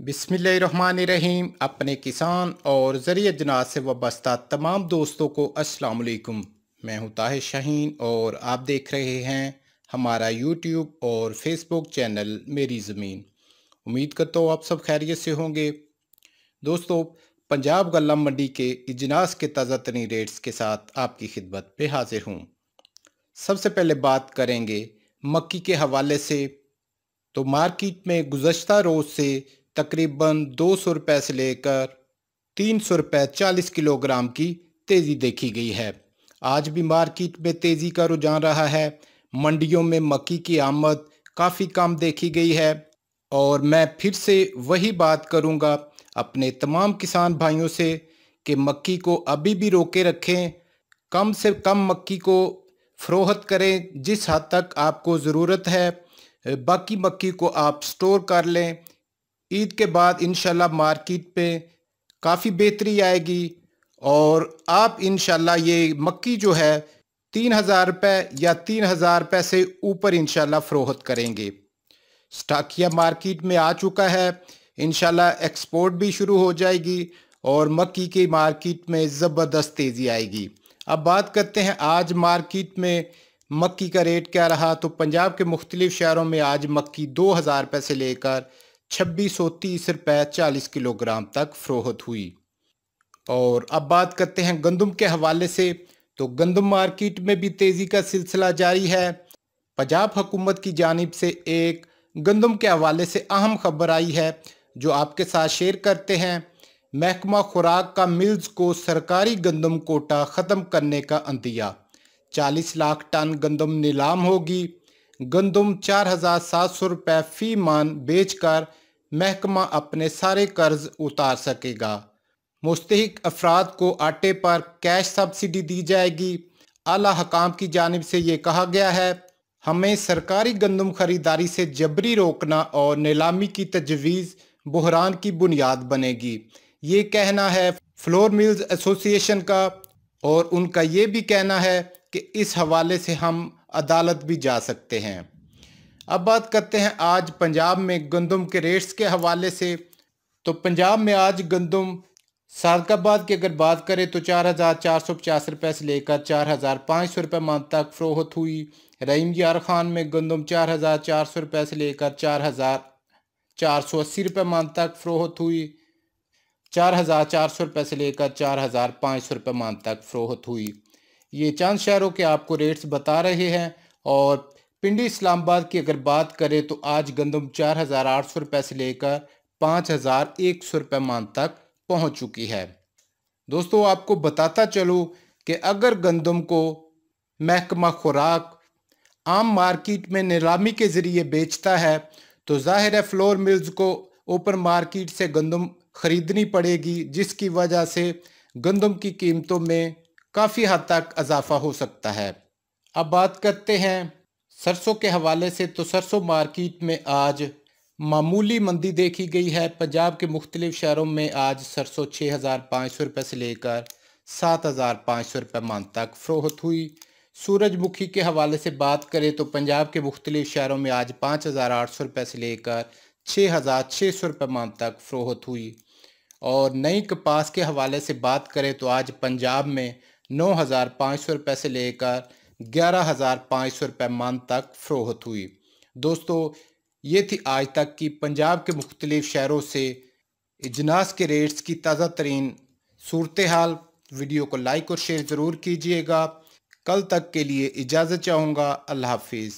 बिसमीम अपने किसान और ज़रिए जनाज से वाबस्ता तमाम दोस्तों को अस्सलाम वालेकुम मैं हूँ ताहिर शाहीन और आप देख रहे हैं हमारा यूट्यूब और फेसबुक चैनल मेरी ज़मीन। उम्मीद करता हूँ आप सब खैरियत से होंगे। दोस्तों, पंजाब गला मंडी के इजनास के ताज़ा तरीन रेट्स के साथ आपकी खिदमत पे हाजिर हूँ। सबसे पहले बात करेंगे मक्की के हवाले से। तो मार्केट में गुजशत रोज़ से तकरीबन दो सौ रुपये से लेकर तीन सौ रुपये चालीस किलोग्राम की तेज़ी देखी गई है। आज भी मार्केट में तेज़ी का रुझान रहा है। मंडियों में मक्की की आमद काफ़ी कम देखी गई है। और मैं फिर से वही बात करूँगा अपने तमाम किसान भाइयों से कि मक्की को अभी भी रोके रखें, कम से कम मक्की को फ़रोहत करें जिस हद तक आपको ज़रूरत है। बाकी मक्की को आप स्टोर कर लें ईद के बाद इन मार्केट पे काफ़ी बेहतरी आएगी और आप इन ये मक्की जो है, तीन हज़ार रुपये या तीन हज़ार रुपये से ऊपर इन फ़रोहत करेंगे। स्टाकिया मार्केट में आ चुका है। इन एक्सपोर्ट भी शुरू हो जाएगी और मक्की की मार्केट में ज़बरदस्त तेज़ी आएगी। अब बात करते हैं आज मार्केट में मक्की का रेट क्या रहा? तो पंजाब के मुख्तलिफ़ शहरों में आज मक्की दो हज़ार रुपये से लेकर छब्बीस सौ तीस रुपये चालीस किलोग्राम तक फ़रोहत हुई। और अब बात करते हैं गंदम के हवाले से। तो गंदम मार्केट में भी तेज़ी का सिलसिला जारी है। पंजाब हुकूमत की जानब से एक गंदम के हवाले से अहम खबर आई है, जो आपके साथ शेयर करते हैं। महकमा खुराक का मिल्स को सरकारी गंदम कोटा ख़त्म करने का अंतिया। 40 लाख टन गंदम नीलाम होगी। गंदम चार हज़ार सात सौ रुपये फ़ी मान बेच कर महकमा अपने सारे कर्ज उतार सकेगा। मुस्तक अफराद को आटे पर कैश सब्सिडी दी जाएगी। आला हकाम की जानब से ये कहा गया है, हमें सरकारी गंदम खरीदारी से जबरी रोकना और नीलामी की तजवीज़ बहरान की बुनियाद बनेगी। ये कहना है फ्लोर मिल्स एसोसिएशन का, और उनका ये भी कहना है कि इस हवाले से हम अदालत भी जा सकते हैं। अब बात करते हैं आज पंजाब में गंदम के रेट्स के हवाले से। तो पंजाब में आज गंदम सादकाबाद की अगर बात करें तो चार हज़ार चार सौ पचास रुपये से लेकर चार हज़ार पाँच सौ रुपये मान तक फ़रोहत हुई। रहीम यार खान में गंदम चार हज़ार चार सौ रुपये से लेकर चार हज़ार चार सौ अस्सी रुपये मान तक फ़रोहत हुई। चार हज़ार चार सौ रुपये से लेकर चार हज़ार पाँच सौ रुपये मान तक फ़रोहत हुई। ये चंद शहरों के आपको रेट्स बता रहे हैं और पिंडी इस्लामाबाद की अगर बात करें तो आज गंदम चार हज़ार आठ सौ रुपये से लेकर पाँच हज़ार एक सौ रुपये मान तक पहुँच चुकी है। दोस्तों, आपको बताता चलूँ कि अगर गंदम को महकमा खुराक आम मार्केट में नीलामी के ज़रिए बेचता है तो ज़ाहिर है फ्लोर मिल्स को ओपन मार्केट से गंदम ख़रीदनी पड़ेगी, जिसकी वजह से गंदम की कीमतों में काफ़ी हद तक इजाफा हो सकता है। अब बात करते हैं सरसों के हवाले से तो सरसों मार्केट में आज मामूली मंदी देखी गई है। पंजाब के मुख्तलिफ़ शहरों में आज सरसों छः हज़ार पाँच सौ रुपये से लेकर सात हज़ार पाँच सौ रुपये मान तक फ़रोहत हुई। सूरजमुखी के हवाले से बात करें तो पंजाब के मुख्तलिफ़ शहरों में आज पाँच हज़ार आठ सौ रुपये से लेकर छः हज़ार छः सौ रुपये मान तक फ़रोहत हुई। और नई कपास के हवाले से बात करें तो आज पंजाब में नौ हज़ार पाँच सौ रुपये से लेकर ग्यारह हज़ार पाँच सौ रुपये मान तक फ़रोहत हुई। दोस्तों, ये थी आज तक की पंजाब के मुख्तलिफ़ शहरों से इजनास के रेट्स की ताज़ा तरीन सूरत हाल वीडियो को लाइक और शेयर ज़रूर कीजिएगा। कल तक के लिए इजाज़त चाहूँगा। अल्लाह हाफिज़।